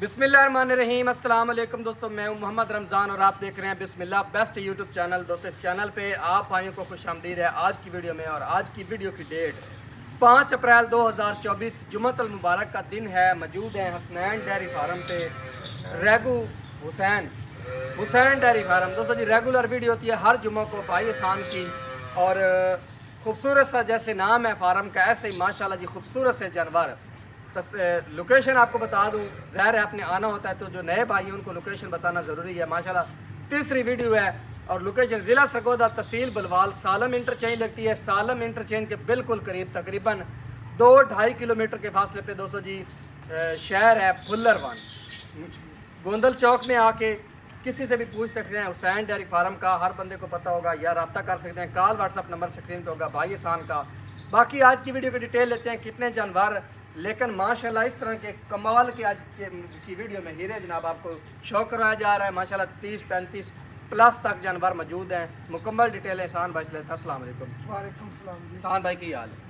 بسم اللہ الرحمن الرحیم، السلام علیکم دوستو، میں ہوں محمد رمضان اور آپ دیکھ رہے ہیں بسم اللہ بیسٹ یوٹیوب چینل۔ دوستو، اس چینل پہ آپ آئیوں کو خوش آمدید ہے آج کی ویڈیو میں اور آج کی ویڈیو کی ڈیٹ پانچ اپریل دو ہزار چوبیس جمعت المبارک کا دن ہے۔ موجود ہیں حسنین ڈیری فارم پہ ریگو حسین۔ حسین ڈیری فارم، دوستو جی ریگولر ویڈیو ہوتی ہے ہر جمعہ کو بھائی اسام کی اور خوبصورت سا جیسے نام ہے فارم کا، ایسے ہی ماشاءاللہ جی خوبصورت سے جانور۔ لوکیشن آپ کو بتا دوں. ظاہر ہے آپ نے آنا ہوتا ہے تو جو نئے بھائی ہیں ان کو لوکیشن بتانا ضروری ہے. ماشاءاللہ، تیسری ویڈیو ہے اور لوکیشن ضلع سرگودہ تحصیل بلوال سالم انٹرچینج لگتی ہے. سالم انٹرچینج کے بالکل قریب، تقریباً دو ڈھائی کلومیٹر کے فاصلے پہ دوستو جی شہر ہے پھلر وان گوندل چوک میں آ کے کسی سے بھی پوچھ سکتے ہیں. حسین ڈیری فارم کا، ہر بندے کو پتہ ہوگا یا رابطہ کر سکتے ہیں. Call WhatsApp number screen پہ ہوگا، بھائی احسان کا. باقی آج کی ویڈیو کی ڈیٹیل لیتے ہیں. کتنے جانور لیکن ماشاءاللہ اس طرح کے کمال کے آج کی ویڈیو میں ہیرے جناب آپ کو شوق کرایا جا رہا ہے۔ ماشاءاللہ تیس پینتیس پلس تک جانور موجود ہیں۔ مکمل ڈیٹیل ہے سان بھائی السلام علیکم۔ وعلیکم السلام جی۔ سان بھائی کی حال ہے؟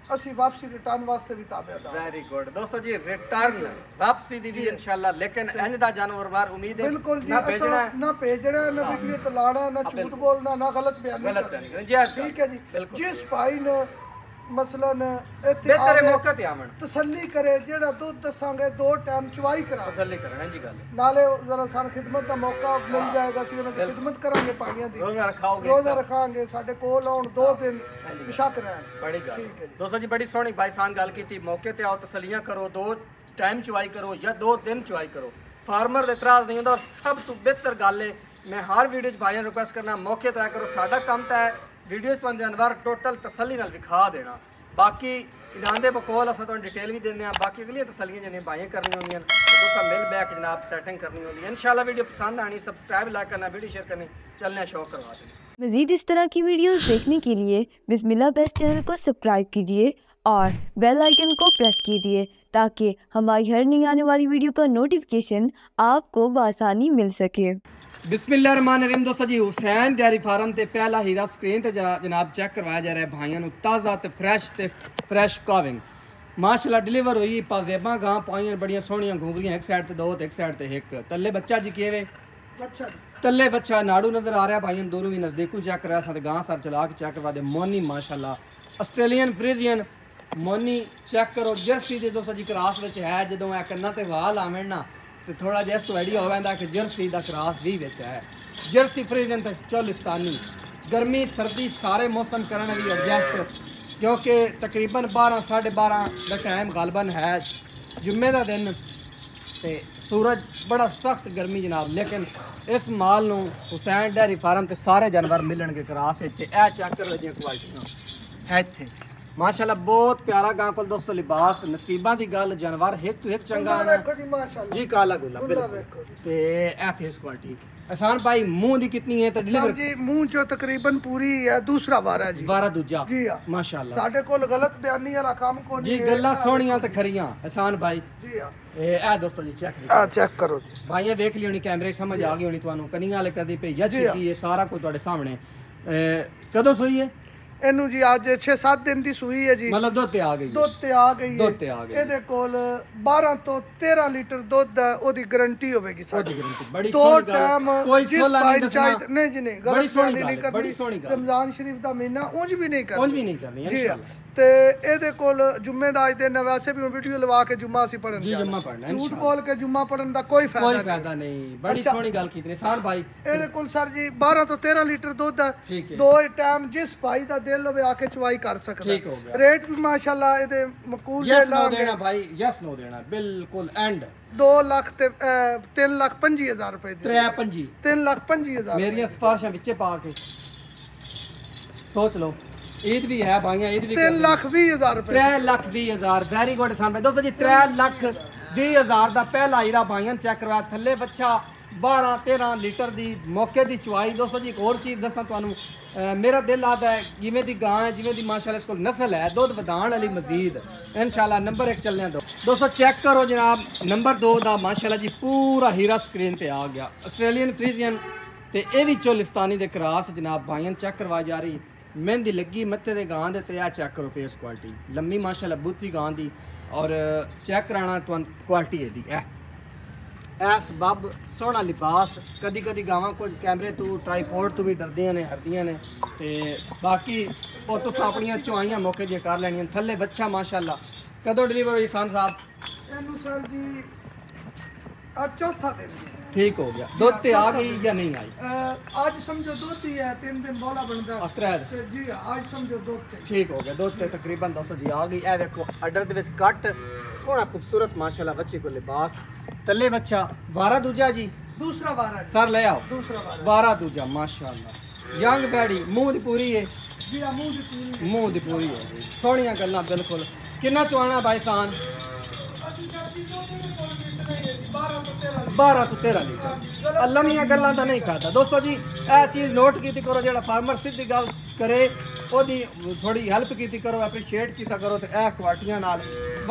ਅਸੀਂ ਵਾਪਸੀ ਰਿਟਰਨ ਵਾਸਤੇ ਵੀ ਤਾਬੇਦਾਰ ਵੈਰੀ ਗੁੱਡ ਦੋਸਤੋ ਜੀ ਰਿਟਰਨ ਵਾਪਸੀ ਦੀ ਵੀ ਇਨਸ਼ਾਅੱਲਾ ਲੇਕਿਨ ਇੰਜ ਦਾ ਜਾਨਵਰ ਬਾਰ ਉਮੀਦ ਹੈ ਬਿਲਕੁਲ ਜੀ ਨਾ ਭੇਜਣਾ ਅਸਾਂ ਨਾ ਭੇਜਣਾ ਨਾ ਵੀਡੀਓ ਤੇ ਲਾਣਾ ਨਾ ਝੂਠ ਬੋਲਣਾ ਨਾ ਗਲਤ ਬਿਆਨ ਜਾਇਜ਼ ਠੀਕ ਹੈ ਜੀ। ਜਿਸ ਭਾਈ ਨੇ ਮਸਲਨ ਇੱਥੇ ਬਿਹਤਰ ਮੌਕੇ ਤੇ ਆਵਣ। ਤਸੱਲੀ ਕਰੇ ਜਿਹੜਾ ਦੁੱਧ ਦੱਸਾਂਗੇ ਦੋ ਟਾਈਮ ਚਵਾਈ ਕਰਾ ਤਸੱਲੀ ਕਰਨ ਇੰਜ ਗੱਲ ਨਾਲੇ ਜ਼ਰਾ ਸਾਨੂੰ ਖਿਦਮਤ ਦਾ ਮੌਕਾ ਮਿਲ ਜਾਏਗਾ ਅਸੀਂ ਉਹਨਾਂ ਦੀ ਖਿਦਮਤ ਕਰਾਂਗੇ ਭਾਈਆਂ ਦੀ। ਰੋਜ਼ਾ ਰਖਾਓਗੇ ਰੋਜ਼ਾ ਰੱਖਾਂਗੇ ਸਾਡੇ ਕੋਲ ਆਉਣ ਦੋ ਦਿਨ ਬਿਸ਼ੱਕ ਰਹਿਣ। ਬੜੀ ਗੱਲ। ਠੀਕ ਹੈ ਜੀ। ਦੋਸਤੋ ਜੀ ਬੜੀ ਸੋਹਣੀ ਭਾਈ ਸਾਨ ਗੱਲ ਕੀਤੀ। ਮੌਕੇ ਤੇ ਆਓ ਤਸੱਲੀਆਂ ਕਰੋ ਦੋ ਟਾਈਮ ਚੁਆਈ ਕਰੋ ਜਾਂ ਦੋ ਦਿਨ ਚੁਆਈ ਕਰੋ। ਫਾਰਮਰ ਦੇ ਇਤਰਾਜ਼ ਨਹੀਂ ਹੁੰਦਾ ਔਰ ਸਭ ਤੋਂ ਬਿਹਤਰ ਗੱਲ ਹੈ ਮੈਂ ਹਰ ਵੀਡੀਓ 'ਚ ਭਾਈਆਂ ਰਿਕੁਐਸਟ ਕਰਨਾ ਮੌਕੇ ਤੇ ਆਇਆ ਕਰੋ ਸਾਡਾ ਕੰਮ ਤਾਂ ਹੈ ਵੀਡੀਓ 'ਚ ਪੰਜ ਅਨਵਰ ਟੋਟਲ ਤਸੱਲੀ ਨਾਲ ਵਿਖਾ ਦੇਣਾ। ਬਾਕੀ ਇਨਾਮ ਦੇ تو ਅਸਾਂ بھی ਡਿਟੇਲ ਵੀ ਦਿੰਦੇ ਆ ਬਾਕੀ ਅਗਲੀਆਂ ਤਸੱਲੀਆਂ ਜਿਹਨੇ ਬਾਈਆਂ ਕਰਨੀਆਂ ਹੁੰਦੀਆਂ ਨੇ ਤੁਸੀਂ ਮਿਲ ਬੈਕ ਜਨਾਬ ਸੈਟਿੰਗ ਕਰਨੀ ਹੁੰਦੀ ਹੈ ਇਨਸ਼ਾਅੱਲਾ ਵੀਡੀਓ ਪਸੰਦ کرنا ਵੀਡੀਓ شیئر کرنی چلنے شوق کروا دینا مزید اس طرح کی ویڈیوز دیکھنے کے لیے بسم اللہ بیسٹ چینل کو سبسکرائب کیجیے اور بیل آئیکن کو پریس کیجیے تاکہ ہماری ہر نئی آنے والی ویڈیو کا نوٹیفکیشن آپ کو بآسانی مل سکے ਬਿਸਮਿਲ੍ਲਾਹਿਰਰਹਿਮਾਨਿਰਰਹੀਮ। ਦੋਸਤੋ ਜੀ ਹੁਸੈਨ ਡੈਰੀ ਫਾਰਮ ਤੇ ਪਹਿਲਾ ਹੀਰਾ ਸਕਰੀਨ ਤੇ ਜਨਾਬ ਚੈੱਕ ਕਰਵਾਇਆ ਜਾ ਰਿਹਾ ਭਾਈਆਂ ਨੂੰ। ਤਾਜ਼ਾ ਤੇ ਫਰੈਸ਼ ਤੇ ਫਰੈਸ਼ ਕਾਵਿੰਗ ਮਾਸ਼ਾਅੱਲਾ ਡਿਲੀਵਰ ਹੋਈ ਪਾਜ਼ੇਬਾਂ ਗਾਂ ਪਾਈਆਂ ਬੜੀਆਂ ਸੋਹਣੀਆਂ ਘੂੰਗਰੀਆਂ ਇੱਕ ਸਾਈਡ ਤੇ ਦੋ ਤੇ ਇੱਕ ਸਾਈਡ ਤੇ ਇੱਕ। ਤੱਲੇ ਬੱਚਾ ਜੀ ਕਿਵੇਂ? ਜੀ। ਤੱਲੇ ਬੱਚਾ ਨਾੜੂ ਨਜ਼ਰ ਆ ਰਿਹਾ ਭਾਈਆਂ ਦੂਰੋਂ ਵੀ ਨਜ਼ਦੀਕੂ ਚੈੱਕ ਕਰਿਆ ਸਾਂ ਤੇ ਗਾਂ ਸਰ ਚਲਾ ਕੇ ਚੈੱਕ ਕਰਵਾ ਦੇ। ਮੋਨੀ ਮਾਸ਼ਾਅੱਲਾ। ਆਸਟ੍ਰੇਲੀਅਨ ਫਰੀਜ਼ੀਅਨ ਮੋਨੀ ਚੈੱਕ ਕਰੋ। ਜਰਸੀ ਦੇ ਦੋਸਤੋ ਜੀ ਕਰਾਸ ਵਿੱਚ ਹੈ ਜਦੋਂ ਇਹ ਕੰਨਾਂ ਤੇ ਵਾਲ ਆਵਣ ਨਾ ਤੇ ਥੋੜਾ ਜਿਹਾ ਇਸ ਤੋਂ ਆਈਡੀਆ ਹੋ ਜਾਂਦਾ ਕਿ ਜਰਸੀ ਦਾ ਕਰਾਸ ਵੀ ਵਿੱਚ ਹੈ। ਜਰਸੀ ਫਰੀਜ਼ੀਅਨ ਤੇ ਚੋਲਿਸਤਾਨੀ। ਗਰਮੀ, ਸਰਦੀ ਸਾਰੇ ਮੌਸਮ ਕਰਨ ਲਈ ਐਡਜਸਟ ਕਿਉਂਕਿ ਤਕਰੀਬਨ 12 12:30 ਦਾ ਟਾਈਮ ਗਲਬਨ ਹੈ। ਜੁਮੇ ਦਾ ਦਿਨ ਤੇ ਸੂਰਜ ਬੜਾ ਸਖਤ ਗਰਮੀ ਜਨਾਬ, ਲੇਕਿਨ ਇਸ ਮਾਲ ਨੂੰ ਹੁਸੈਨ ਡੈਰੀ ਫਾਰਮ ਤੇ ਸਾਰੇ ਜਾਨਵਰ ਮਿਲਣਗੇ ਕਰਾਸ ਵਿੱਚ। ਇਹ ਚੈੱਕ ਕਰੋ ਜੀ ਕੁਆਲਿਟੀਆਂ ਹੈ ਇੱਥੇ। ਮਾਸ਼ਾਅੱਲਾ ਬਹੁਤ ਪਿਆਰਾ ਗਾਂ ਕੋਲ ਦੋਸਤੋ ਲਿਬਾਸ ਨਸੀਬਾਂ ਦੀ ਗੱਲ ਜਾਨਵਰ ਇੱਕ ਤੋਂ ਇੱਕ ਚੰਗਾ ਵੇਖੋ ਜੀ ਮਾਸ਼ਾਅੱਲਾ। ਜੀ ਕਾਲਾ ਗੁੱਲਾ ਬਿਲਕੁਲ। ਜੀ। ਤੇ ਇਹ ਫੇਸ ਕੁਆਲਿਟੀ ਆਸਾਨ ਭਾਈ ਮੂੰਹ ਦੀ ਕਿਤਨੀ ਹੈ ਤਾਂ ਡਿਲੀਵਰ ਜੀ ਮੂੰਹ ਚੋਂ ਤਕਰੀਬਨ ਪੂਰੀ ਹੈ ਦੂਸਰਾ ਵਾਰ ਜੀ। ਵਾਰਾ ਦੂਜਾ। ਜੀ ਹਾਂ। ਮਾਸ਼ਾਅੱਲਾ। ਸਾਡੇ ਕੋਲ ਗਲਤ ਬਿਆਨੀ ਵਾਲਾ ਕੰਮ ਕੋਈ ਜੀ ਨਹੀਂ ਗੱਲਾਂ ਸੋਹਣੀਆਂ ਤੇ ਖਰੀਆਂ। ਆਸਾਨ ਭਾਈ। ਜੀ ਹਾਂ। ਇਹ ਇਹ ਦੋਸਤੋ ਜੀ ਚੈੱਕ ਆ ਚੈੱਕ ਕਰੋ ਜੀ। ਭਾਈਏ ਵੇਖ ਹੋਣੀ ਕੈਮਰੇ ਸਮਝ ਆ ਗਈ ਹੋਣੀ ਤੁਹਾਨੂੰ। ਕਨੀਆਂ ਵਾਲੇ ਕਦੀ ਜੀ ਹਾਂ। ਚੀਕੀ ਇਹ ਸਾਰਾ ਕੁਝ ਤੁਹਾਡੇ ਸਾਹਮਣੇ। ਕਦੋਂ ਸੋਈ ਹੈ ਇਹਨੂੰ ਜੀ ਅੱਜ 6-7 ਦਿਨ ਦੀ ਸੂਈ ਹੈ ਜੀ ਮਤਲਬ ਦੁੱਧ ਤੇ ਆ ਗਈ ਹੈ। ਦੁੱਧ ਤੇ ਆ ਗਈ ਹੈ ਦੁੱਧ ਤੇ ਆ ਗਈ। ਇਹਦੇ ਕੋਲ 12 ਤੋਂ 13 ਲੀਟਰ ਦੁੱਧ ਹੈ ਉਹਦੀ ਗਾਰੰਟੀ ਹੋਵੇਗੀ ਉਹਦੀ ਸਾਡੀ guarantee, ਬੜੀ ਦੋ ਸੋਹਣੀ ਗੱਲ ਟਾਈਮ ਕੋਈ ਜਿਸ ਸੋਲਾ ਭਾਈ ਨਹੀਂ ਦੱਸਣਾ ਚਾਹੇ ਨਹੀਂ ਜੀ ਨਹੀਂ ਬੜੀ ਗਲਤ ਸੋਹਣੀ ਬਿਆਨੀ ਨਹੀਂ ਗੱਲ ਹੈ, ਬੜੀ ਕਰਨੀ ਸੋਹਣੀ ਗੱਲ। ਰਮਜ਼ਾਨ ਸ਼ਰੀਫ ਦਾ ਮਹੀਨਾ ਉਂਝ ਵੀ ਨਹੀਂ ਕਰਨੀ ਉਂਝ ਵੀ ਨਹੀਂ ਕਰਨੀ ਜੀ ਇਨਸ਼ਾਅੱਲਾ ਤੇ ਇਹਦੇ ਕੋਲ ਜੁਮੇ ਦਾ ਅੱਜ ਦਿਨ ਵੈਸੇ ਵੀ ਹੁਣ ਵੀਡੀਓ ਲਵਾ ਕੇ ਜੁਮਾ ਅਸੀਂ ਪੜਨ ਜੀ ਜੁਮਾ ਪੜਨਾ ਝੂਠ ਬੋਲ ਕੇ ਜੁਮਾ ਪੜਨ ਦਾ ਕੋਈ ਫਾਇਦਾ ਕੋਈ ਨਹੀਂ। ਫਾਇਦਾ ਨਹੀਂ। ਬੜੀ। ਸੋਹਣੀ ਗੱਲ ਕੀਤੀ ਨੇ। ਸਾਨ ਭਾਈ ਇਹਦੇ ਕੋਲ ਸਰ ਜੀ 12 ਤੋਂ 13 ਲੀਟਰ ਦੁੱਧ ਹੈ। ਦੋ ਟਾਈਮ ਜਿਸ ਭਾਈ ਦਾ ਦਿਲ ਹੋਵੇ ਆ ਕੇ ਚੁਆਈ ਕਰ ਸਕਦਾ ਠੀਕ ਹੋ ਗਿਆ। ਰੇਟ ਵੀ ਮਾਸ਼ਾਅੱਲਾ ਇਹਦੇ ਮਕੂਲ ਦੇ ਯਸ ਨੋ। ਲਾਂਗੇ ਦੇਣਾ ਭਾਈ। ਯਸ ਨੋ ਦੇਣਾ। ਬਿਲਕੁਲ ਐਂਡ 2 ਲੱਖ ਤੇ 3 ਲੱਖ 25000 ਰੁਪਏ ਦੀ। ਤਰੇ ਪੰਜੀ। 3 ਲੱਖ 25000 ਮੇਰੀਆਂ ਸਿਫਾਰਿਸ਼ਾਂ ਵਿੱਚੇ ਪਾ ਕੇ। ਸੋਚ ਲਓ। ਈਦ ਵੀ ਹੈ ਭਾਈਆਂ ਈਦ ਵੀ 3 ਲੱਖ 20000 ਰੁਪਏ। 3 ਲੱਖ 20 ਹਜ਼ਾਰ ਵੈਰੀ ਗੁੱਡ ਸਾਨ ਭਾਈ ਦੋਸਤੋ ਜੀ 3 ਲੱਖ 20 ਹਜ਼ਾਰ ਦਾ ਪਹਿਲਾ ਹੀਰਾ ਭਾਈਆਂ ਚੈੱਕ ਕਰਵਾਇਆ। ਥੱਲੇ ਬੱਚਾ 12 13 ਲੀਟਰ ਦੀ ਮੌਕੇ ਦੀ ਚੁਆਈ। ਦੋਸਤੋ ਜੀ ਇੱਕ ਹੋਰ ਚੀਜ਼ ਦੱਸਾਂ ਤੁਹਾਨੂੰ। ਮੇਰਾ ਦਿਲ ਆਦਾ ਹੈ ਜਿਵੇਂ ਦੀ ਗਾਂ ਹੈ ਜਿਵੇਂ ਦੀ ਮਾਸ਼ਾਅੱਲਾ ਇਸ ਕੋਲ ਨਸਲ ਹੈ ਦੁੱਧ ਵਧਾਉਣ ਵਾਲੀ ਮਜ਼ੀਦ। ਇਨਸ਼ਾਅੱਲਾ ਨੰਬਰ 1 ਚੱਲਣੇ ਦੋ। ਦੋਸਤੋ ਚੈੱਕ ਕਰੋ ਜਨਾਬ ਨੰਬਰ 2 ਦਾ ਮਾਸ਼ਾਅੱਲਾ ਜੀ ਪੂਰਾ ਹੀਰਾ ਸਕਰੀਨ ਤੇ ਆ ਗਿਆ। ਆਸਟ੍ਰੇਲੀਅਨ ਫਰੀਜ਼ੀਅਨ ਤੇ ਇਹ ਵੀ ਚੋਲਿਸਤਾਨੀ ਦੇ ਕਰਾਸ ਜਨਾਬ ਬਾਈਆਂ ਚੈੱਕ ਕਰਵਾ ਜਾ ਰਹੀ। ਮਹਿੰਦੀ ਲੱਗੀ ਮੱਥੇ ਦੇ ਗਾਂ ਦੇ ਤੇ ਆ ਚੈੱਕ ਕਰੋ ਫੇਸ ਕੁਆਲਿਟੀ ਲੰਮੀ ਮਾਸ਼ਾਅੱਲਾ ਬੁੱਤੀ ਗਾਂ ਦੀ ਔਰ ਚੈੱਕ ਕਰਾਣਾ ਤੁਹਾਨੂੰ ਕੁਆਲਿਟੀ ਇਹਦੀ ਇਹ ਐਸ ਬੱਬ ਸੋਹਣਾ ਲਿਬਾਸ ਕਦੀ ਕਦੀ ਗਾਵਾਂ ਕੁਝ ਕੈਮਰੇ ਤੋਂ ਟ੍ਰਾਈਪੋਡ ਤੋਂ ਵੀ ਡਰਦੀਆਂ ਨੇ ਹਰਦੀਆਂ ਨੇ ਤੇ ਬਾਕੀ ਉਹ ਤੁਸੀਂ ਆਪਣੀਆਂ ਚੁਆਈਆਂ ਮੌਕੇ ਜੇ ਕਰ ਲੈਣੀਆਂ ਥੱਲੇ ਬੱਚਾ ਮਾਸ਼ਾਅੱਲਾ ਕਦੋਂ ਡਿਲੀਵਰ ਹੋਈ ਸਾਨ ਸਾਹਿਬ ਇਹਨੂੰ ਸਰ ਜੀ ਆ ਚੌਥਾ ਦਿਨ ٹھیک ہو گیا۔ دوتی آ گئی یا نہیں آئی؟ آج سمجھو دوتی ہے تین دن بولا بندا اترید جی آج سمجھو دوتی ٹھیک ہو گیا دوتی تقریباً دوستو جی آ گئی۔ اے ویکھو اڈر دے وچ کٹ سونا خوبصورت ماشاءاللہ بچے کو لباس۔ تلے بچہ بارہ دوجا جی؟ دوسرا بارہ جی۔ سر لے آؤ۔ دوسرا جی۔ بارہ دوجا ماشاءاللہ۔ ینگ بیڑی منہ دی پوری ہے۔ جی ہاں، منہ دی پوری منہ دی پوری ہے۔ سونیاں گلاں بالکل۔ کنا چوانا بھائی سان؟ 12 ਤੋਂ 13 ਲੀਟਰ। 12 ਤੋਂ 13 ਲੀਟਰ ਅਲਮੀਆਂ ਗੱਲਾਂ ਤਾਂ ਨਹੀਂ ਕਰਦਾ ਦੋਸਤੋ ਜੀ, ਇਹ ਚੀਜ਼ ਨੋਟ ਕੀਤੀ ਕਰੋ, ਜਿਹੜਾ ਫਾਰਮਰ ਸਿੱਧੀ ਗੱਲ ਕਰੇ, ਉਹਦੀ ਥੋੜੀ ਹੈਲਪ ਕੀਤੀ ਕਰੋ ਐਪਰੀਸ਼ੀਏਟ ਕੀਤਾ ਕਰੋ ਤੇ ਇਹ ਕੁਆਟੀਆਂ ਨਾਲ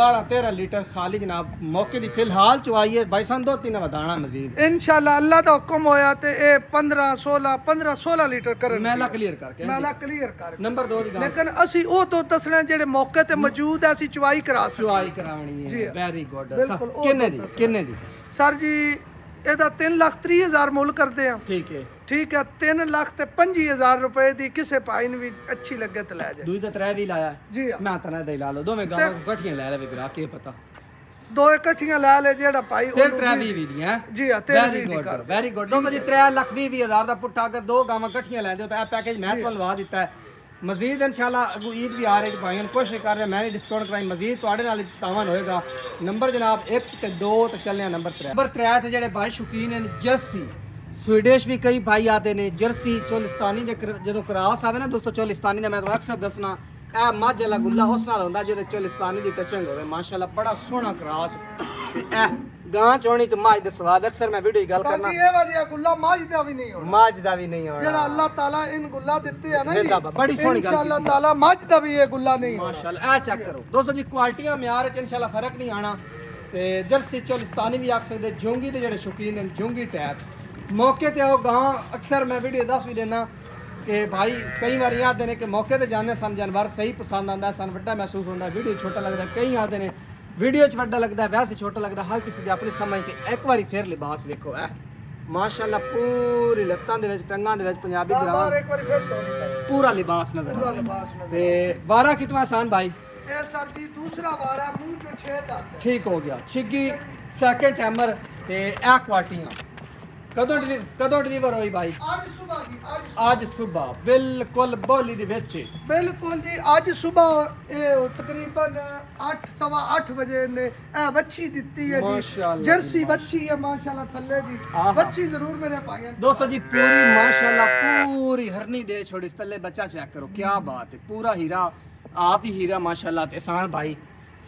بارہ تیرہ لیٹر خالی جناب موقع دی فی الحال چوائی ہے۔ بھائی سن دو تین ودانا مزید۔ انشاءاللہ اللہ دا حکم ہویا تے اے 15 16 15 16 لیٹر کرن۔ میلا کلیئر کر کے۔ میلا کلیئر کر۔ کے نمبر 2 دی لیکن اسی او تو دسنا جڑے موقع تے موجود ہے اسی چوائی کرا سکتے چوائی کراونی ہے۔ جی۔ ویری گڈ کنے دی کنے دی۔ سر جی ਇਹਦਾ 3 ਲੱਖ 30 ਹਜ਼ਾਰ ਮੁੱਲ ਕਰਦੇ ਆ। ਠੀਕ ਹੈ। ਠੀਕ ਹੈ 3 ਲੱਖ ਤੇ 25000 ਰੁਪਏ ਦੀ ਕਿਸੇ ਭਾਈ ਨੂੰ ਵੀ ਅੱਛੀ ਲੱਗੇ ਤੇ ਲੈ ਜਾਏ। ਦੂਜੀ ਤਾਂ ਤਰੇ ਵੀ ਲਾਇਆ। ਜੀ। ਮੈਂ ਤਾਂ ਨਾ ਦੇ ਲਾ ਲਓ। ਦੋਵੇਂ ਗਾਵਾਂ ਇਕੱਠੀਆਂ ਲੈ ਲਵੇ ਗਰਾ ਕੀ ਪਤਾ। ਦੋ ਇਕੱਠੀਆਂ ਲੈ ਲੈ ਜਿਹੜਾ ਭਾਈ ਫਿਰ ਉਹਨੂੰ ਤਰੇ ਵੀ- ਵੀ ਵੀ ਦੀਆਂ ਜੀ ਵੈਰੀ ਵੀ ਦੀ ਗੁੱਡ ਕਰ ਵੈਰੀ ਗੁੱਡ ਦੋ ਜੀ 3 ਲੱਖ 20 ਵੀਹ ਹਜ਼ਾਰ ਦਾ ਪੁੱਟਾ ਅਗਰ ਦੋ ਗਾਵਾਂ ਇਕੱਠੀਆਂ ਲੈਂਦੇ ਹੋ ਤਾਂ ਇਹ ਪੈਕੇਜ ਮੈਂ ਤੁਹਾਨੂੰ ਲਵਾ ਦਿੱਤਾ ਹੈ। مزید انشاءاللہ اگو عید بھی آ رہے ہیں بھائیوں کوشش کر رہے ہیں، میں نے ڈسکاؤنٹ کرائی، مزید تے تاوان ہوئے گا۔ نمبر جناب ایک تے دو تے چلنے ہیں نمبر تر نمبر تر جڑے بھائی شوقین ہیں، جرسی۔ سویڈش بھی کئی بھائی آتے ہیں، جرسی، چولستانی دے جدو کراس آتے نا دوستو، چولستانی نے میں تو اکثر دسنا، اے ماجھ اللہ گلا اس نال ہوندا جے چولستانی دی ٹچنگ ہوے ماشاءاللہ بڑا سونا کراس۔ اے گاں چونی تو ماج سواد اکثر میں ویڈیو گل کرنا۔ ساڈی اے واجی گلا ماج دا نہیں ہونا۔ ماج دا نہیں ہونا۔ جڑا اللہ تعالی ان گلا دتے ہے نا جی بڑی سونی گل انشاءاللہ تعالی ماج دا وی اے نہیں ہونا۔ ماشاءاللہ اے چیک کرو۔ دوستو جی کوالٹیاں معیار وچ انشاءاللہ فرق نہیں آنا۔ تے جرسی چولستانی بھی آکھ سکدے جونگی دے جڑے شوقین ہیں جونگی ٹیپ موقع تے او گاں اکثر میں ویڈیو دس وی دینا کہ بھائی کئی بار یہ آتے کہ موقع تے جانے سن جانور صحیح پسند آندا ہے سن وڈا محسوس ہوتا ہے ویڈیو چھوٹا لگدا ہے کئی آتے ہیں ਵੀਡੀਓ ਚ ਵੱਡਾ ਲੱਗਦਾ ਵੈਸੇ ਛੋਟਾ ਲੱਗਦਾ ਹਰ ਕਿਸੇ ਦੀ ਆਪਣੀ ਸਮਝ ਤੇ ਇੱਕ ਵਾਰੀ ਫੇਰ ਲਿਬਾਸ ਵੇਖੋ ਇਹ ਮਾਸ਼ਾਅੱਲਾ ਪੂਰੀ ਲੱਤਾਂ ਦੇ ਵਿੱਚ ਟੰਗਾਂ ਦੇ ਵਿੱਚ ਪੰਜਾਬੀ ਗ੍ਰਾਮ ਇੱਕ ਵਾਰੀ ਫਿਰ ਪੂਰਾ ਲਿਬਾਸ ਨਜ਼ਰ ਪੂਰਾ ਆਉਂਦਾ ਲਿਬਾਸ ਨਜ਼ਰ ਤੇ 12 ਕਿਤਨਾ ਆਸਾਨ ਭਾਈ? ਇਹ ਸਰ ਜੀ ਦੂਸਰਾ ਵਾਰ ਮੂੰਹ ਚੋਂ ਛੇ ਦੰਦ ਹੈ। ਠੀਕ ਹੋ ਗਿਆ। ਛਿੱਗੀ ਸੈਕਿੰਡ ਟਾਈਮਰ ਤੇ ਇਹ ਕੁਆਟੀਆਂ। ਕਦੋਂ ਡਿਲੀਵਰ ਕਦੋਂ ਡਿਲੀਵਰ ਹੋਈ ਭਾਈ ਅੱਜ ਸਵੇਰ ਜੀ ਅੱਜ ਸਵੇਰ ਬਿਲਕੁਲ ਬੋਲੀ ਦੇ ਵਿੱਚ। ਬਿਲਕੁਲ ਜੀ ਅੱਜ ਸਵੇਰ ਇਹ ਤਕਰੀਬਨ 8 ਸਵਾ 8 ਵਜੇ ਨੇ ਇਹ ਵੱਛੀ ਦਿੱਤੀ ਹੈ ਜੀ। ਜਰਸੀ ਵੱਛੀ ਹੈ ਮਾਸ਼ਾਅੱਲਾ ਥੱਲੇ ਆਹਾ। ਵੱਛੀ ਜ਼ਰੂਰ ਮੇਰੇ ਭਾਈਆਂ ਨੂੰ ਦੋਸਤੋ ਜੀ ਪੂਰੀ ਮਾਸ਼ਾਅੱਲਾ ਪੂਰੀ ਹਰਨੀ ਦੇ ਛੋੜੀ ਥੱਲੇ ਬੱਚਾ ਚੈੱਕ ਕਰੋ ਕੀ ਬਾਤ ਹੈ। ਪੂਰਾ ਹੀਰਾ ਆਪ ਹੀ ਹੀਰਾ ਮਾਸ਼ਾਅੱਲਾ ਤੇ ਆਸਾਨ ਭਾਈ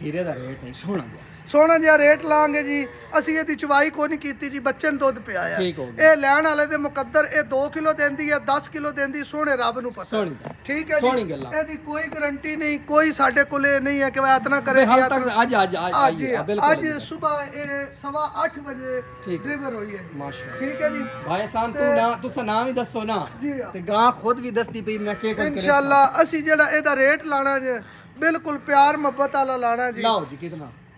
ਹੀਰੇ ਦਾ ਰੇਟ ਨਹੀਂ ਸੋਹਣਾ ਸੋਹਣਾ ਜਿਹਾ ਰੇਟ ਲਾਂਗੇ ਜੀ। ਅਸੀਂ ਇਹਦੀ ਚਵਾਈ ਕੋਈ ਨਹੀਂ ਕੀਤੀ ਜੀ ਬੱਚੇ ਨੂੰ ਦੁੱਧ ਪਿਆਇਆ। ਇਹ ਲੈਣ ਵਾਲੇ ਦੇ ਮੁਕੱਦਰ ਇਹ 2 ਕਿਲੋ ਦਿੰਦੀ ਹੈ 10 ਕਿਲੋ ਦਿੰਦੀ ਸੋਹਣੇ ਰੱਬ ਨੂੰ ਪਤਾ। ਠੀਕ ਹੈ ਜੀ। ਇਹਦੀ ਕੋਈ ਗਾਰੰਟੀ ਨਹੀਂ ਕੋਈ ਸਾਡੇ ਕੋਲੇ ਨਹੀਂ ਹੈ ਕਿ ਮੈਂ ਇਤਨਾ ਕਰੇਗੀ ਹਾਲ ਤੱਕ ਅੱਜ ਅੱਜ ਅੱਜ ਅੱਜ ਸਵੇਰ ਇਹ ਸਵਾ 8 ਵਜੇ। ਡਿਲੀਵਰ ਹੋਈ ਹੈ ਜੀ। ਮਾਸ਼ਾਅੱਲਾ। ਠੀਕ ਹੈ ਜੀ। ਭਾਈ ਆਸਾਨ ਤੂੰ ਨਾ ਤੁਸੀਂ ਨਾਮ ਹੀ ਦੱਸੋ ਨਾ। ਤੇ ਗਾਂ ਖੁਦ ਵੀ ਦੱਸਦੀ ਪਈ ਮੈਂ ਕੀ ਕਰ ਇਨਸ਼ਾਅੱਲਾ ਅਸੀਂ ਜਿਹੜਾ ਇਹਦਾ ਰੇਟ ਲਾਣਾ ਜੀ ਬਿਲਕੁਲ ਪਿਆਰ ਮੁਹੱਬਤ ਵਾਲਾ ਲਾਣਾ ਜੀ। ਲਾਓ ਜੀ ਕਿਤਨਾ।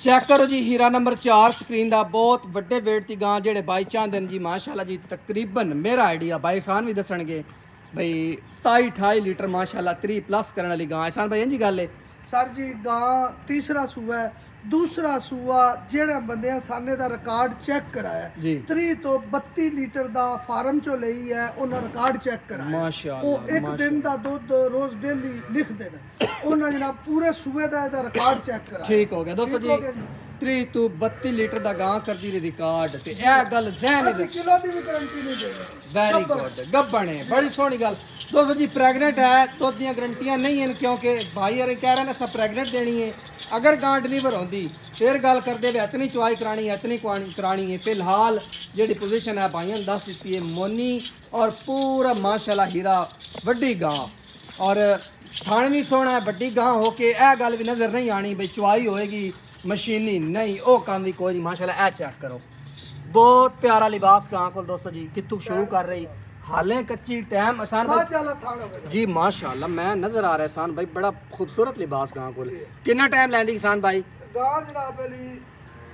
ਚੈੱਕ ਕਰੋ ਜੀ, ਹੀਰਾ ਨੰਬਰ 4 ਸਕਰੀਨ ਦਾ ਬਹੁਤ ਵੱਡੇ weight ਦੀ ਗਾਂ ਜਿਹੜੇ ਬਾਈ ਚਾਹੁੰਦੇ ਨੇ ਜੀ, ਮਾਸ਼ਾਅੱਲਾ ਜੀ, ਤਕਰੀਬਨ ਮੇਰਾ ਆਈਡੀਆ ਬਾਈ ਸਾਨ ਵੀ ਦੱਸਣਗੇ। ਬਈ 27 28 ਲੀਟਰ, ਮਾਸ਼ਾਅੱਲਾ 3 ਪਲੱਸ ਕਰਨ ਵਾਲੀ ਗਾਂ। ਐਸਾਨ ਭਾਈ ਇੰਜੀ ਗੱਲ ਹੈ ਸਰ ਜੀ, ਗਾਂ ਤੀਸਰਾ ਸੂਆ ਹੈ। دوسرا سوا جڑے بندے سانے دا ریکارڈ چیک کرایا ہے تری تو بتی لیٹر دا فارم چو لئی ہے انہا ریکارڈ چیک کرایا او ایک دن دا دو دو روز ڈیلی لکھ دینا انہا جناب پورے سوے دا ریکارڈ چیک کرایا ٹھیک ہو گیا دوستو جی تی ٹو بتی لیٹر گان کرتی رہی ریکارڈ ہے جی پرنٹ ہے تو اس گرنٹ نہیں کیونکہ بائیوں کہہ رہے ہیں کہ پرگنینٹ دینی ہے اگر گان ڈلیور ہوتی پھر گیم کرتے اتنی چوائی کرانی ہے فی الحال جی پوزیشن ہے بھائی نے دس دونی اور پورا ماشاء اللہ ہیرا بڑی گان اور کھان بھی سونا ہے بڑی گان ہو کے یہ گل بھی نظر نہیں آنی بھائی چواہ ہوئے گی مشینی نہیں او کام بھی کوئی نہیں ماشاءاللہ اے چیک کرو۔ بہت پیارا لباس کہاں کل دوستو جی کتو شروع کر رہی۔ حالیں کچی ٹائم احسان جی ماشاءاللہ میں نظر آ رہا ہے احسان بھائی بڑا خوبصورت لباس کہاں کل کنہ ٹیم لیندی احسان بھائی؟ گاہ جناب علی۔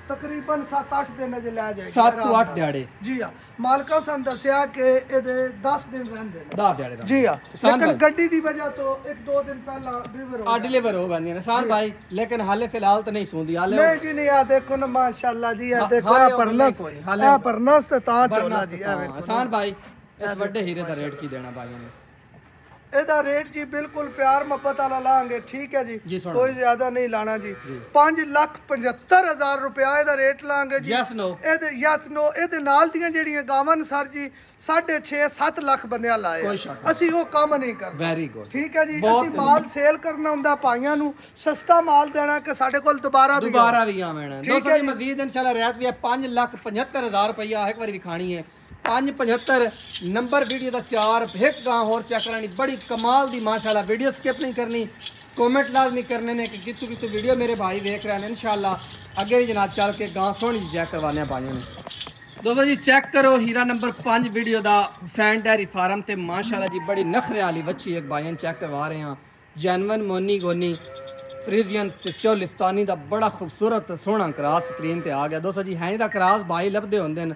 ਤਕਰੀਬਨ 7-8 ਦਿਨ ਅਜੇ ਲੈ ਜਾਏਗੀ 7 ਤੋਂ ਆਰਾਮ 8 ਨਾਲ। ਦਿਹਾੜੇ। ਜੀ ਆ ਮਾਲਕਾਂ ਸਾਨੂੰ ਦੱਸਿਆ ਕਿ ਇਹਦੇ 10 ਦਿਨ ਰਹਿੰਦੇ ਨੇ। 10 ਦਿਹਾੜੇ ਦਾ ਜੀ ਕਿਸਾਨ ਲੇਕਿਨ। ਗੱਡੀ ਦੀ ਵਜ੍ਹਾ ਤੋਂ 1-2 ਦਿਨ ਪਹਿਲਾਂ ਡਿਲੀਵਰ ਹੋ ਆ ਡਿਲੀਵਰ ਹੋ ਗਈਆਂ ਨੇ। ਇਸਾਨ ਭਾਈ ਲੇਕਿਨ ਹਾਲੇ ਫਿਲਹਾਲ ਤਾਂ ਨਹੀਂ ਸੁਣਦੀ ਹਾਲੇ ਨਹੀਂ ਜੀ ਨਹੀਂ ਆ ਦੇਖੋ ਨਾ ਮਾਸ਼ਾਅੱਲਾ ਜੀ ਆ ਹਾਂ, ਦੇਖੋ ਆ ਪਰਨਸ ਆ ਪਰਨਸ ਤੇ ਤਾਂ ਚੋਲਾ ਬਰਨਾਸ ਜੀ ਆ। ਵੇਖੋ ਇਸਾਨ ਭਾਈ ਇਸ ਵੱਡੇ ਹੀਰੇ ਦਾ ਰੇਟ ਕੀ ਦੇਣਾ ਭਾਈਆਂ ਨੇ ਇਹਦਾ ਰੇਟ ਜੀ ਬਿਲਕੁਲ ਪਿਆਰ ਮੁਹੱਬਤ ਵਾਲਾ ਲਾਂਗੇ ਠੀਕ ਹੈ ਜੀ। ਕੋਈ ਜ਼ਿਆਦਾ ਨਹੀਂ ਲਾਣਾ ਜੀ। 5 ਲੱਖ 75 ਹਜ਼ਾਰ ਰੁਪਇਆ ਇਹਦਾ ਰੇਟ ਲਾਂਗੇ ਜੀ। Yes, no? ਇਹਦੇ ਯਸ ਨੋ ਇਹਦੇ ਨਾਲ ਦੀਆਂ ਜਿਹੜੀਆਂ ਗਾਵਾਂ ਨੇ ਸਰ ਜੀ 6.5 7 ਲੱਖ ਬੰਦਿਆਂ ਲਾਏ। ਅਸੀਂ ਉਹ ਕੰਮ ਨਹੀਂ ਕਰਦੇ। ਵੈਰੀ ਗੁੱਡ ਠੀਕ ਹੈ ਜੀ? ਅਸੀਂ ਮਾਲ ਸੇਲ ਕਰਨਾ ਹੁੰਦਾ ਭਾਈਆਂ ਨੂੰ ਸਸਤਾ ਮਾਲ ਦੇਣਾ ਕਿ ਸਾਡੇ ਕੋਲ ਦੁਬਾਰਾ ਵੀ ਦੁਬਾਰਾ ਵੀ ਆਵਣਾ ਠੀਕ ਦੋਸਤੋ ਹੈ। ਮਜ਼ੀਦ ਇਨਸ਼ਾਅੱਲਾ ਰਿਆਤ ਵੀ ਹੈ। 5 ਲੱਖ 75 ਹਜ਼ਾਰ ਰੁਪਇਆ ਇੱਕ ਵਾਰੀ ਵਿਖਾਣੀ ਹੈ। 575 ਨੰਬਰ ਵੀਡੀਓ ਦਾ 4 ਇੱਕ ਗਾਂ ਹੋਰ ਚੈੱਕ ਕਰਾਣੀ ਬੜੀ ਕਮਾਲ ਦੀ ਮਾਸ਼ਾਅੱਲਾ ਵੀਡੀਓ ਸਕਿਪ ਨਹੀਂ ਕਰਨੀ ਕਮੈਂਟ ਲਾਜ਼ਮੀ ਕਰਨੇ ਨੇ ਕਿ ਕਿਤੋਂ ਕਿਤੋਂ ਵੀਡੀਓ ਮੇਰੇ ਭਾਈ ਵੇਖ ਰਹੇ ਨੇ ਇਨਸ਼ਾਅੱਲਾ ਅੱਗੇ ਵੀ ਜਨਾਬ ਚੱਲ ਕੇ ਗਾਂ ਸੋਹਣੀ ਚੈੱਕ ਕਰਵਾਣੇ ਆ ਭਾਈਆਂ ਨੂੰ ਦੋਸਤੋ ਜੀ ਚੈੱਕ ਕਰੋ ਹੀਰਾ ਨੰਬਰ 5 ਵੀਡੀਓ ਦਾ ਹੁਸੈਨ ਡੈਰੀ ਫਾਰਮ ਤੇ ਮਾਸ਼ਾਅੱਲਾ ਜੀ ਬੜੀ ਨਖਰੇ ਵਾਲੀ ਬੱਚੀ ਇੱਕ ਭਾਈਆਂ ਨੂੰ ਚੈੱਕ ਕਰਵਾ ਰਹੇ ਹਾਂ ਜੈਨਵਨ ਮੋਨੀ ਗੋਨੀ ਫਰੀਜ਼ੀਅਨ ਤੇ ਚੋਲਿਸਤਾਨੀ ਦਾ ਬੜਾ ਖੂਬਸੂਰਤ ਸੋਹਣਾ ਕਰਾਸ ਸਕਰੀਨ ਤੇ ਆ ਗਿਆ ਦੋਸਤੋ ਜੀ ਹੈ ਦਾ ਕਰਾਸ ਭਾਈ ਲੱਭਦੇ ਹੁੰਦੇ ਨੇ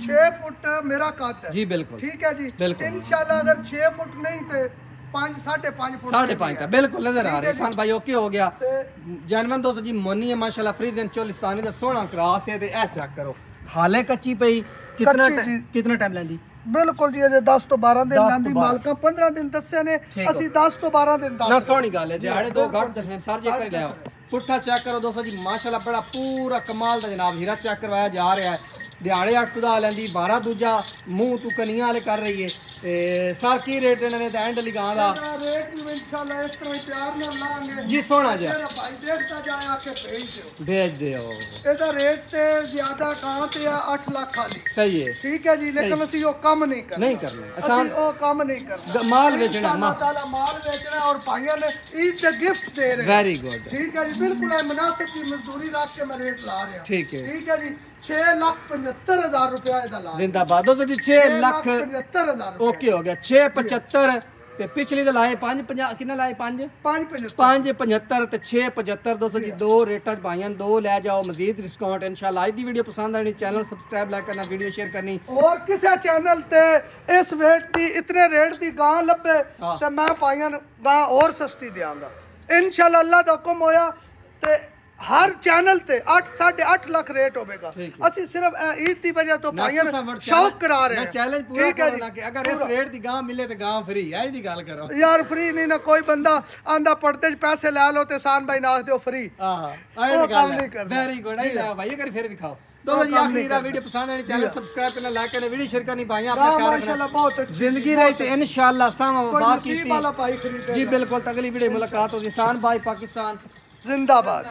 6 ਫੁੱਟ ਮੇਰਾ ਕੱਦ ਹੈ। ਜੀ ਬਿਲਕੁਲ। ਠੀਕ ਹੈ ਜੀ। ਇਨਸ਼ਾਅੱਲਾ ਅਗਰ 6 ਫੁੱਟ ਨਹੀਂ ਤੇ 5 5.5 ਫੁੱਟ ਸਾਢੇ ਦੀ ਬਿਲਕੁਲ ਨਜ਼ਰ ਆ ਰਿਹਾ ਜੀ। ਸਾਨ। ਭਾਈ ਓਕੇ ਹੋ ਗਿਆ। ਜਨਮਨ ਦੋਸਤ ਜੀ ਮੋਨੀ ਹੈ ਮਾਸ਼ਾਅੱਲਾ ਫਰੀਜ਼ਨ ਚੋਲਿਸਤਾਨੀ ਦਾ ਸੋਹਣਾ ਕਰਾਸ ਹੈ ਤੇ ਇਹ ਚੈੱਕ ਕਰੋ। ਹਾਲੇ ਕੱਚੀ ਪਈ। ਜੀ। ਕਿਤਨਾ ਟਾਈਮ ਲੈਂਦੀ? ਬਿਲਕੁਲ ਜੀ ਅਜੇ 10 ਤੋਂ 12 ਦਿਨ 10 ਤੋਂ ਲਾਂਦੀ। 12 ਮਾਲਕਾਂ 15 ਦਿਨ ਦੱਸੇ ਨੇ। ਅਸੀਂ 10 ਤੋਂ 12 ਦਿਨ ਨਾ ਦੱਸ ਸੋਹਣੀ ਗੱਲ ਹੈ ਦਿਹਾੜੇ ਦੋ। ਘੱਟ ਦਸ਼ਨੇ ਸਰ ਜੇ ਕਰ ਲਿਆਓ। ਪੁੱਠਾ ਚੈੱਕ ਕਰੋ ਦੋਸਤੋ ਜੀ। ਮਾਸ਼ਾਅੱਲਾ ਬੜਾ ਪੂਰਾ ਕਮਾਲ ਦਾ ਜਨਾਬ ਹੀਰਾ ਚੈੱਕ ਕਰਵਾਇਆ ਜਾ ਰਿਹਾ ਹੈ। ਦਿਹਾੜੇ 8 ਦਾ ਲੈਂਦੀ 12 ਦੂਜਾ ਮੂੰਹ ਤੂੰ ਕਨੀਆਂ ਵਾਲੇ ਕਰ ਰਹੀ ਹੈ ਤੇ ਸਰ ਕੀ ਰੇਟ ਇਹਨਾਂ ਨੇ ਤਾਂ ਐਂਡ ਵਾਲੀ ਗਾਂ ਦਾ ਇਹਦਾ ਰੇਟ ਵੀ ਇਨਸ਼ਾਅੱਲਾ ਇਸ ਤਰ੍ਹਾਂ ਹੀ ਪਿਆਰ ਨਾਲ ਲਾਂਗੇ ਜੀ ਸੋਹਣਾ ਜਿਹਾ ਮੇਰਾ ਭਾਈ ਦੇਖਦਾ ਜਾਏ ਆ ਕੇ ਭੇਜ ਦਿਓ ਭੇਜ ਦਿਓ ਇਹਦਾ ਰੇਟ ਤੇ ਜ਼ਿਆਦਾ ਕਾਂ ਤੇ ਆ 8 ਲੱਖ ਖਾਲੀ ਸਹੀ ਹੈ ਠੀਕ ਹੈ ਜੀ ਲੇਕਿਨ ਅਸੀਂ ਉਹ ਕੰਮ ਨਹੀਂ ਕਰਨਾ ਨਹੀਂ ਕਰਨਾ ਆਸਾਨ ਅਸੀਂ ਉਹ ਕੰਮ ਨਹੀਂ ਕਰਨਾ ਗ- ਮਾਲ ਵੇਚਣਾ ਇਨਸ਼ਾਅੱਲਾ ਮਾ ਤਾਲਾ ਮਾਲ ਵੇਚਣਾ ਔਰ ਭਾਈਆਂ ਨੇ ਈਦ ਦੇ ਗਿਫਟ ਦੇ ਰਹੇ ਵੈਰੀ ਗੁੱਡ ਠੀਕ ਹੈ ਜੀ ਬਿਲਕੁਲ ਇਹ ਮੁਨਾਸਿਬ ਦੀ ਮਜ਼ਦੂਰੀ ਰੱਖ ਕੇ ਮੈਂ ਰੇਟ ਲਾ ਰਿਹਾ ਠੀਕ ਹੈ ਠੀਕ ਹੈ ਜੀ 6 ਲੱਖ 75 ਹਜ਼ਾਰ ਰੁਪਇਆ ਇਹਦਾ ਲਾ ਜ਼ਿੰਦਾਬਾਦ ਦੋਸਤੋ ਜੀ 6 ਲੱਖ 75 ਹਜ਼ਾਰ ਰੁਪਇਆ। ਓਕੇ ਹੋ ਗਿਆ 675 ਤੇ ਪਿਛਲੀ ਦਾ ਲਾਏ 5 50 ਕਿੰਨਾ ਲਾਏ 5 5 75 5 75 ਤੇ 6 75 ਦੋਸਤੋ ਜੀ ਦੋ ਰੇਟਾਂ ਚ ਪਾਈਆਂ ਨੇ, ਦੋ ਲੈ ਜਾਓ। ਮਜ਼ੀਦ ਡਿਸਕਾਊਂਟ ਇਨਸ਼ਾਅੱਲਾ ਅੱਜ ਦੀ ਵੀਡੀਓ ਪਸੰਦ ਆਣੀ ਚੈਨਲ ਸਬਸਕ੍ਰਾਈਬ ਲਾਈਕ ਕਰਨਾ ਵੀਡੀਓ ਸ਼ੇਅਰ ਕਰਨੀ। ਔਰ ਕਿਸੇ ਚੈਨਲ ਤੇ ਇਸ ਵੇਟ ਦੀ ਇਤਨੇ ਰੇਟ ਦੀ ਗਾਂ ਲੱਭੇ। ਤੇ ਮੈਂ ਪਾਈਆਂ ਨੂੰ ਗਾਂ ਹੋਰ ਸਸਤੀ ਦਿਆਂਗਾ ਇਨਸ਼ਾਅੱਲਾ ਅੱਲਾ ਦਾ ਹੁਕਮ ਹੋਇਆ ਤੇ ہر چینل تے اٹھ ساڑھے اٹھ لکھ ریٹ ਅਸੀਂ ਸਿਰਫ ਈਦ ਦੀ ਵਜ੍ਹਾ ਤੋਂ ਭਾਈਆਂ ਸ਼ੌਕ ਕਰਾ ਰਹੇ ਹਾਂ ਚੈਲੰਜ ਪੂਰਾ ਕਰਨਾ ਕਿ ਅਗਰ ਇਸ ਰੇਟ ਦੀ ਗਾਂ ਮਿਲੇ ਤੇ ਗਾਂ ਫਰੀ ਐ ਇਹਦੀ ਗੱਲ ਕਰੋ ਯਾਰ ਫਰੀ ਨਹੀਂ ਨਾ یار فری نہیں نا کوئی بندہ ਲੈ پڑھتے دو جی آخری را ویڈیو پسند آنے چینل سبسکرائب کرنا لائک کرنا ویڈیو شیئر کرنی بھائیاں اپنا خیال رکھنا۔ زندگی رہی تے انشاءاللہ سامہ کی تھی جی بالکل اگلی ویڈیو ملاقات ہوگی۔ سان بھائی پاکستان۔ زندہ باد۔